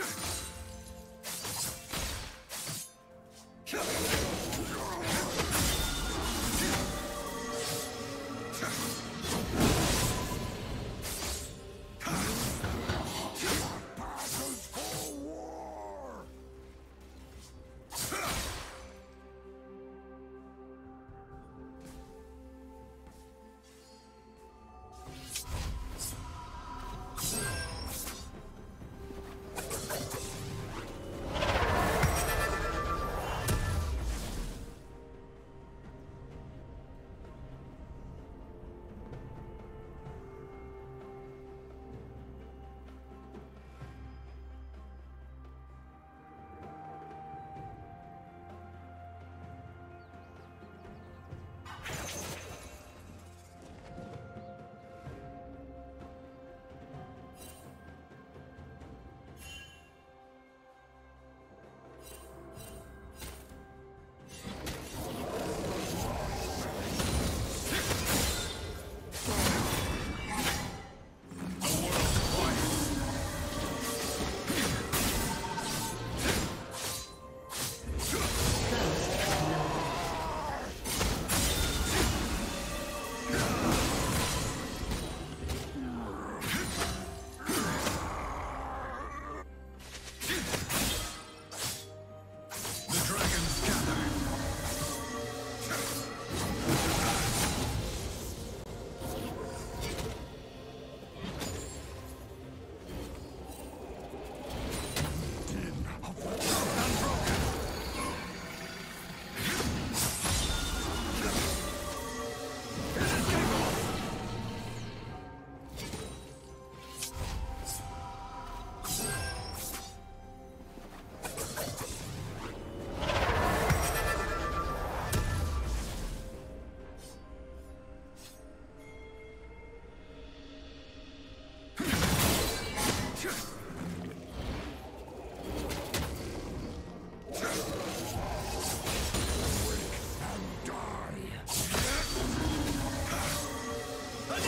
Sure.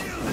you!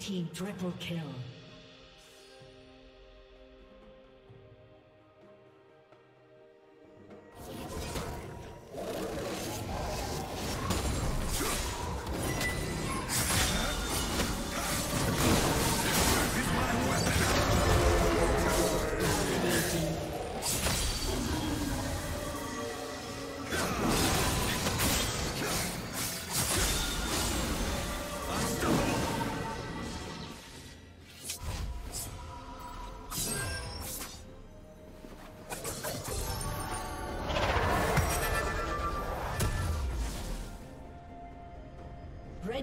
team triple kill.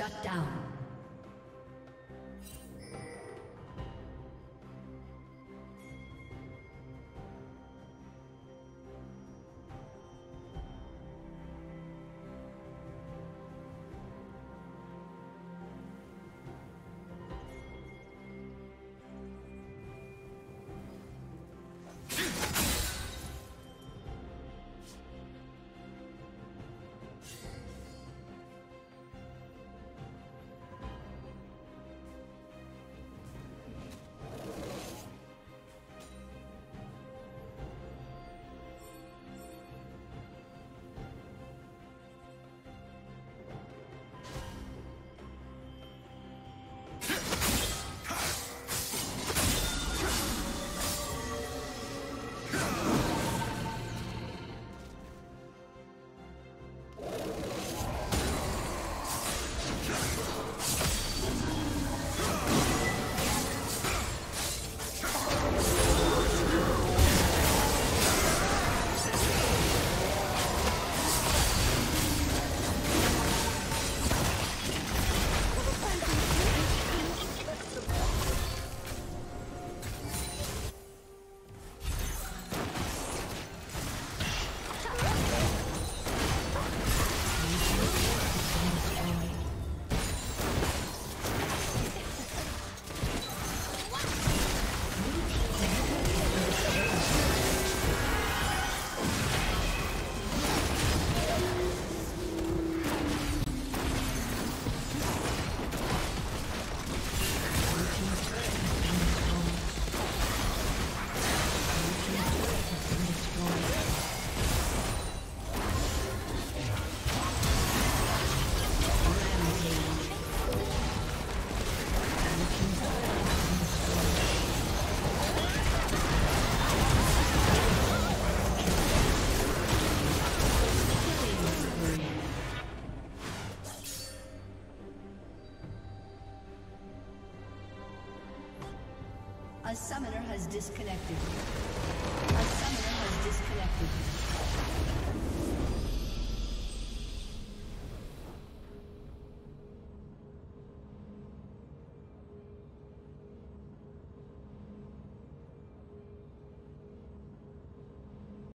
Shut down. Disconnected.